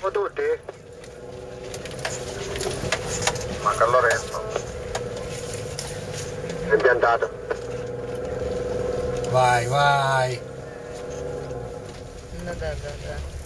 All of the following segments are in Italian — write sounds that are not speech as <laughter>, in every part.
Buongiorno a tutti. Manca Lorenzo. È piantato. Vai, vai. Da, da, da, da.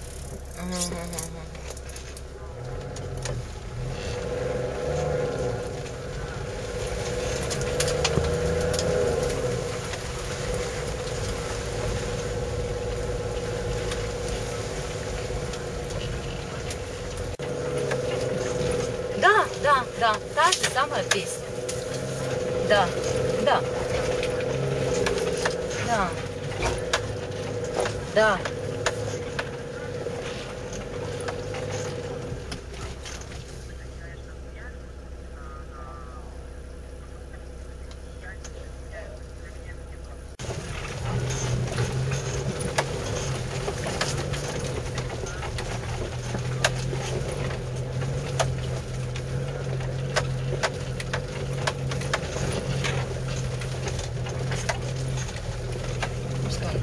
Та же самая песня. Да, да. Да. Да.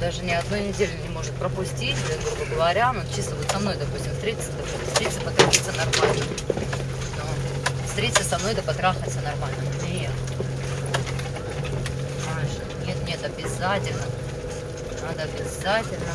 Даже ни одной недели не может пропустить, да, грубо говоря, ну чисто вот со мной, допустим, встретиться, допустим, встретиться, потрахаться нормально. Ну, встретиться со мной, да потрахаться нормально. Нет. Нет, нет, обязательно. Надо обязательно.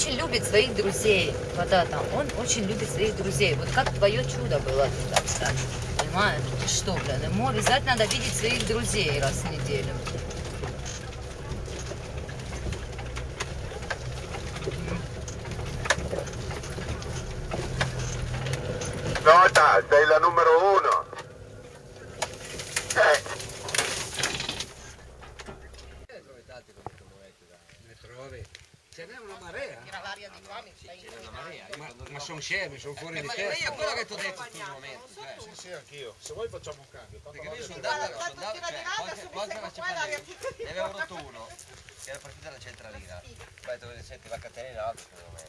Очень любит своих друзей. Вода там. Он очень любит своих друзей. Вот как твое чудо было туда, кстати. Понимаешь? Ты что, блин, ему обязательно надо видеть своих друзей раз в неделю. Nota, sei la numero uno. Eh, Ne trovi? Ce n'è una marea. Ma, ma sono scemi, sono fuori di Ma testa. io quello che ti ho detto in questo momento, cioè, Sì, sì, anch'io. Se vuoi facciamo un cambio. tanto perché io sono andato, sono andato, cioè, qualche, qualche la c'è ne avevo rotto <laughs> uno, che era partita dalla centralina. Poi detto, senti, va catenato secondo me.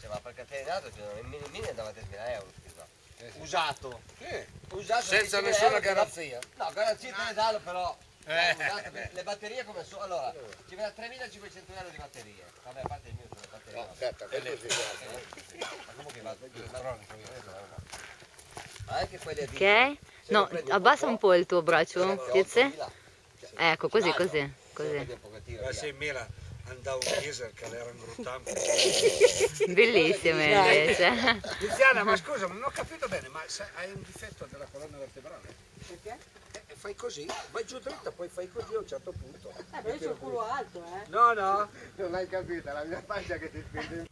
Cioè, va per catenato, il mini mini andava a 3.000 euro. qua. Usato. Sì. Usato Senza 10.000 nessuna garanzia. No, garanzia te ne danno però. Eh. Usato, per- le batterie come sono? Allora, ci viene 3.500 euro di batterie. Vabbè, a parte il mio sono le batterie. no, aspetta, questo si Ma comunque va, ma anche quelle di... Ok? No, abbassa un po' il tuo braccio, Tizi. Ecco, così, così, così. Ma se Mila andava un diesel che l'erano rottando. <laughs> Bellissime invece. Tiziana, ma scusa, non ho capito bene, ma hai un difetto della colonna vertebrale? Perché? Fai così, vai giù dritta, poi fai così a un certo punto. Eh, però il culo alto, eh. No, no. Non l'hai capita, la mia faccia che ti spinge in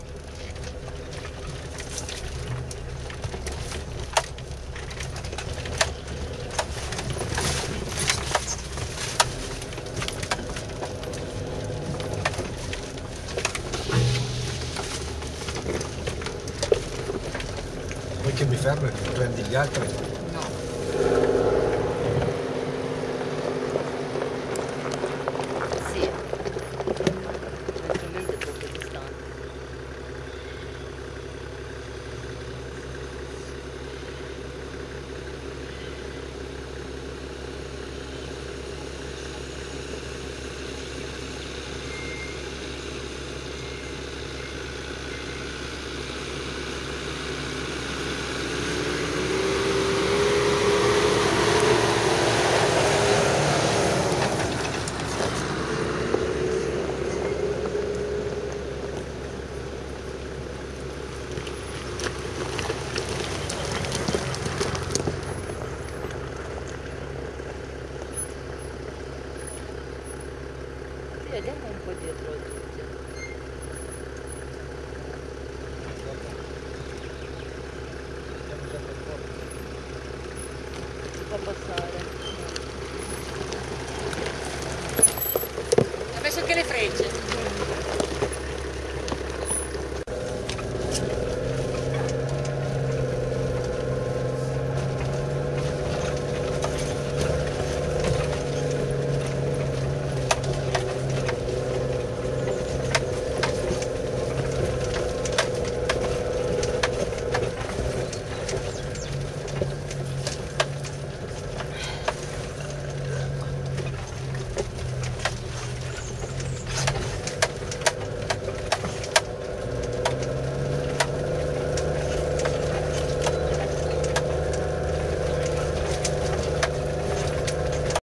Vuoi che mi fermi e prendi gli altri? No. Dietro a tutti. Si fa passare. Ha messo anche le frecce.